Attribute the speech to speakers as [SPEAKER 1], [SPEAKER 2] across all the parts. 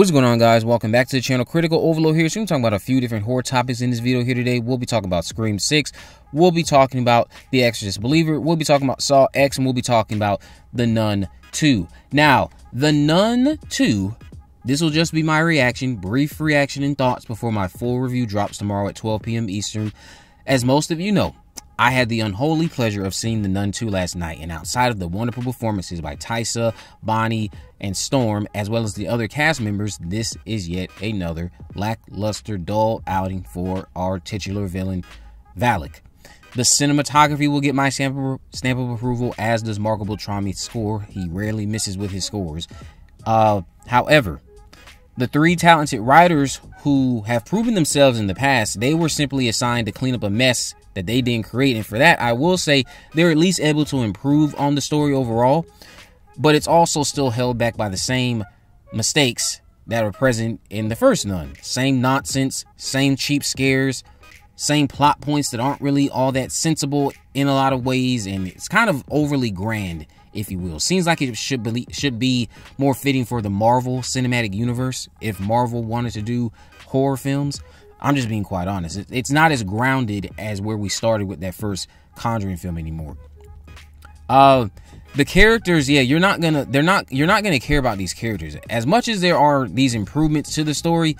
[SPEAKER 1] What's going on guys? Welcome back to the channel. Critical Overlord here. So we're talking about a few different horror topics in this video here today. We'll be talking about Scream 6. We'll be talking about The Exorcist Believer. We'll be talking about Saw X. And we'll be talking about The Nun 2. Now, The Nun 2, this will just be my reaction, brief reaction and thoughts before my full review drops tomorrow at 12 p.m. Eastern. As most of you know, I had the unholy pleasure of seeing The Nun 2 last night, and outside of the wonderful performances by Taissa, Bonnie, and Storm, as well as the other cast members, this is yet another lackluster, dull outing for our titular villain, Valak. The cinematography will get my stamp of, stamp of approval, as does Marco Beltrami's score. He rarely misses with his scores. Uh, however, the three talented writers who have proven themselves in the past, they were simply assigned to clean up a mess that they didn't create. And for that, I will say they're at least able to improve on the story overall, but it's also still held back by the same mistakes that are present in the first Nun. Same nonsense, same cheap scares, same plot points that aren't really all that sensible in a lot of ways, and it's kind of overly grand, if you will. Seems like it should be should be more fitting for the Marvel Cinematic Universe if Marvel wanted to do horror films. I'm just being quite honest. It's not as grounded as where we started with that first Conjuring film anymore. Uh, the characters, yeah, you're not gonna, they're not, you're not gonna care about these characters as much as there are these improvements to the story.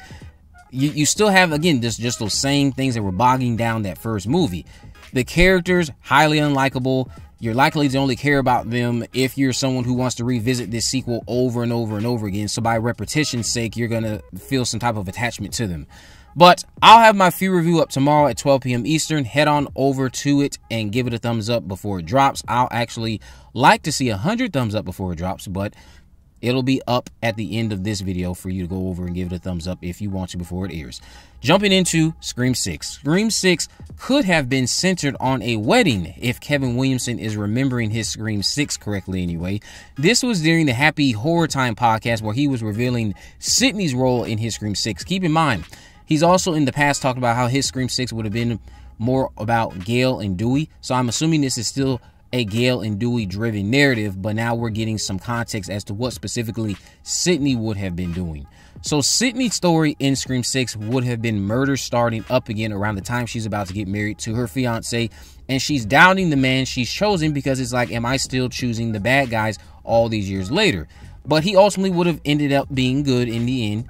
[SPEAKER 1] You, you still have again just just those same things that were bogging down that first movie. The characters highly unlikable. You're likely to only care about them if you're someone who wants to revisit this sequel over and over and over again. So by repetition's sake, you're gonna feel some type of attachment to them. But I'll have my few review up tomorrow at 12 p.m. Eastern. Head on over to it and give it a thumbs up before it drops. I'll actually like to see 100 thumbs up before it drops, but it'll be up at the end of this video for you to go over and give it a thumbs up if you want to before it airs. Jumping into Scream 6. Scream 6 could have been centered on a wedding if Kevin Williamson is remembering his Scream 6 correctly anyway. This was during the Happy Horror Time podcast where he was revealing Sidney's role in his Scream 6. Keep in mind, He's also in the past talked about how his Scream 6 would have been more about Gale and Dewey. So I'm assuming this is still a Gale and Dewey driven narrative, but now we're getting some context as to what specifically Sidney would have been doing. So Sidney's story in Scream 6 would have been murder starting up again around the time she's about to get married to her fiance, and she's doubting the man she's chosen because it's like, am I still choosing the bad guys all these years later? But he ultimately would have ended up being good in the end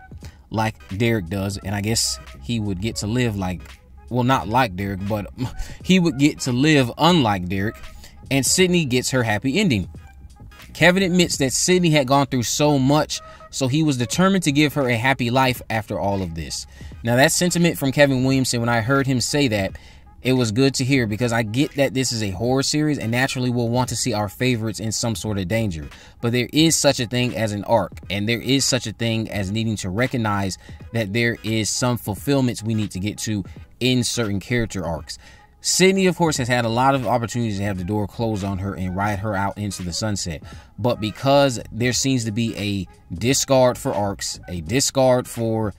[SPEAKER 1] like Derek does, and I guess he would get to live like, well, not like Derek, but he would get to live unlike Derek, and Sidney gets her happy ending. Kevin admits that Sidney had gone through so much, so he was determined to give her a happy life after all of this. Now, that sentiment from Kevin Williamson, when I heard him say that, it was good to hear because I get that this is a horror series and naturally we'll want to see our favorites in some sort of danger. But there is such a thing as an arc, and there is such a thing as needing to recognize that there is some fulfillments we need to get to in certain character arcs. Sidney, of course, has had a lot of opportunities to have the door closed on her and ride her out into the sunset. But because there seems to be a discard for arcs, a discard for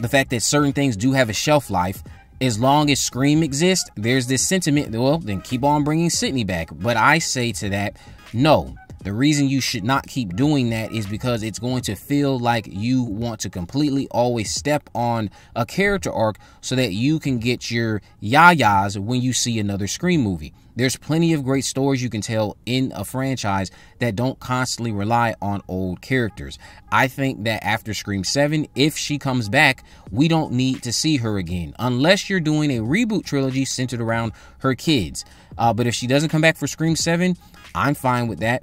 [SPEAKER 1] the fact that certain things do have a shelf life, as long as Scream exists, there's this sentiment, well, then keep on bringing Sidney back. But I say to that, no. The reason you should not keep doing that is because it's going to feel like you want to completely always step on a character arc so that you can get your yayas when you see another Scream movie. There's plenty of great stories you can tell in a franchise that don't constantly rely on old characters. I think that after Scream 7, if she comes back, we don't need to see her again, unless you're doing a reboot trilogy centered around her kids. Uh, but if she doesn't come back for Scream 7, I'm fine with that.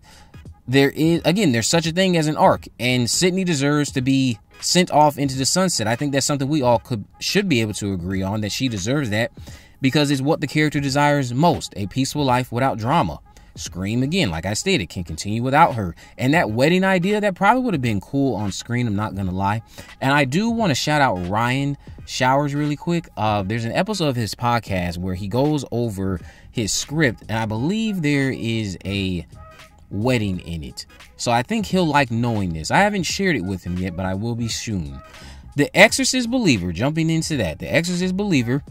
[SPEAKER 1] There is, again, there's such a thing as an arc, and Sidney deserves to be sent off into the sunset. I think that's something we all could should be able to agree on that she deserves that because it's what the character desires most a peaceful life without drama. Scream again, like I stated, can continue without her. And that wedding idea, that probably would have been cool on screen, I'm not gonna lie. And I do want to shout out Ryan Showers really quick. Uh, there's an episode of his podcast where he goes over his script, and I believe there is a wedding in it. So I think he'll like knowing this. I haven't shared it with him yet, but I will be soon. The Exorcist Believer, jumping into that, The Exorcist Believer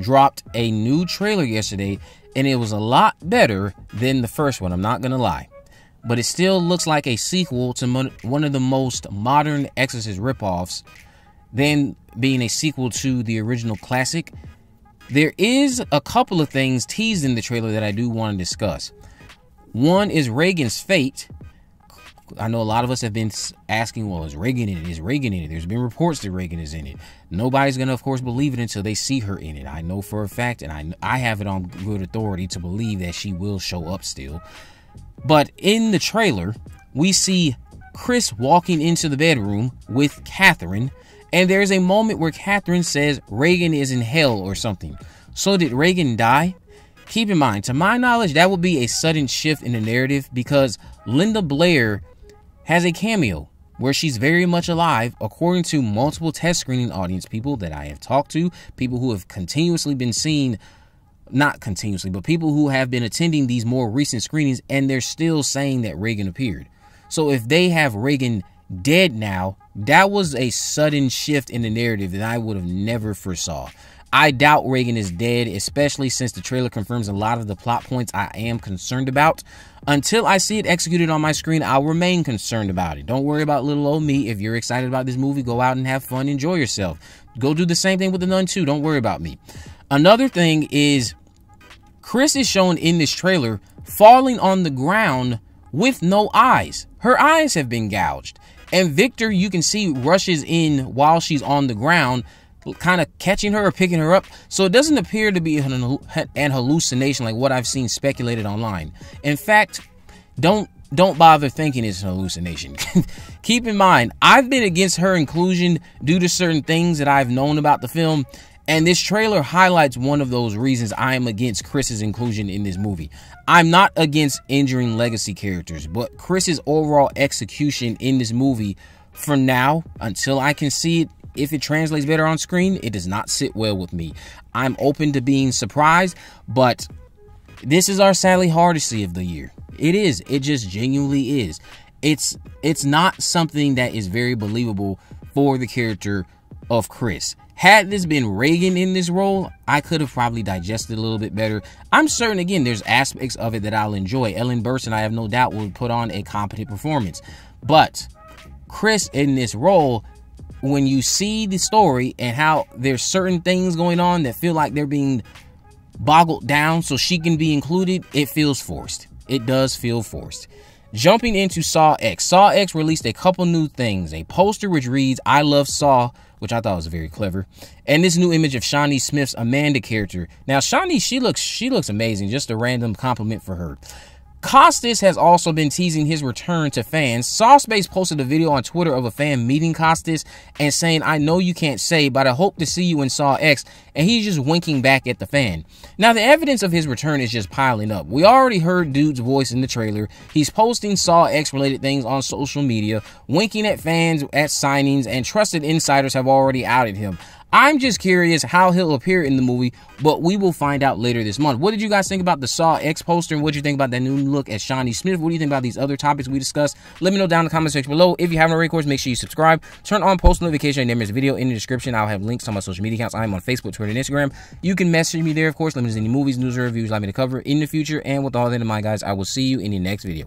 [SPEAKER 1] dropped a new trailer yesterday, and it was a lot better than the first one. I'm not going to lie. but it still looks like a sequel to one of the most modern Exorcist ripoffs, then being a sequel to the original classic. There is a couple of things teased in the trailer that I do want to discuss. One is Regan's fate. I know a lot of us have been asking, well, is Regan in it? Is Regan in it? There's been reports that Regan is in it. Nobody's going to, of course, believe it until they see her in it. I know for a fact, and I, I have it on good authority to believe that she will show up still. But in the trailer, we see Chris walking into the bedroom with Catherine, and there's a moment where Catherine says Regan is in hell or something. So did Regan die? Keep in mind, to my knowledge, that would be a sudden shift in the narrative because Linda Blair has a cameo where she's very much alive, according to multiple test screening audience people that I have talked to, people who have continuously been seen not continuously, but people who have been attending these more recent screenings and they're still saying that Regan appeared. So if they have Regan dead now, that was a sudden shift in the narrative that I would have never foresaw. I doubt Regan is dead, especially since the trailer confirms a lot of the plot points I am concerned about. Until I see it executed on my screen, I'll remain concerned about it. Don't worry about little old me. If you're excited about this movie, go out and have fun, enjoy yourself. Go do the same thing with the Nun 2. Don't worry about me. Another thing is Chris is shown in this trailer falling on the ground with no eyes. Her eyes have been gouged. And Victor, you can see, rushes in while she's on the ground, kind of catching her or picking her up. So it doesn't appear to be an hallucination like what I've seen speculated online. In fact, don't don't bother thinking it's an hallucination. Keep in mind, I've been against her inclusion due to certain things that I've known about the film, and this trailer highlights one of those reasons I am against Chris's inclusion in this movie. I'm not against injuring legacy characters, but Chris's overall execution in this movie, for now, until I can see it, if it translates better on screen, it does not sit well with me. I'm open to being surprised, but this is our sadly hardest of the year. It is. It just genuinely is. It's it's not something that is very believable for the character of Chris. Had this been Regan in this role, I could have probably digested a little bit better. I'm certain, again, there's aspects of it that I'll enjoy. Ellen Burstyn, I have no doubt, will put on a competent performance. But Chris in this role, when you see the story and how there's certain things going on that feel like they're being boggled down so she can be included, it feels forced. It does feel forced. Jumping into Saw X. Saw X released a couple new things. A poster which reads, I love Saw which I thought was very clever. And this new image of Shawnee Smith's Amanda character. Now, Shawnee, she looks she looks amazing. Just a random compliment for her. Costas has also been teasing his return to fans. Sauce posted a video on Twitter of a fan meeting Costas and saying, I know you can't say, but I hope to see you in Saw X. And he's just winking back at the fan. Now, the evidence of his return is just piling up. We already heard Dude's voice in the trailer. He's posting Saw X related things on social media, winking at fans at signings, and trusted insiders have already outed him. I'm just curious how he'll appear in the movie, but we will find out later this month. What did you guys think about the Saw X poster and what you think about that new look at Shawnee Smith? What do you think about these other topics we discussed? Let me know down in the comment section below. If you haven't already, of course, make sure you subscribe. Turn on post notification and miss a video in the description. I'll have links to my social media accounts. I'm on Facebook, Twitter, and Instagram. You can message me there, of course. Let me know any movies, news, or reviews you'd like me to cover in the future. And with all that in mind, guys, I will see you in the next video.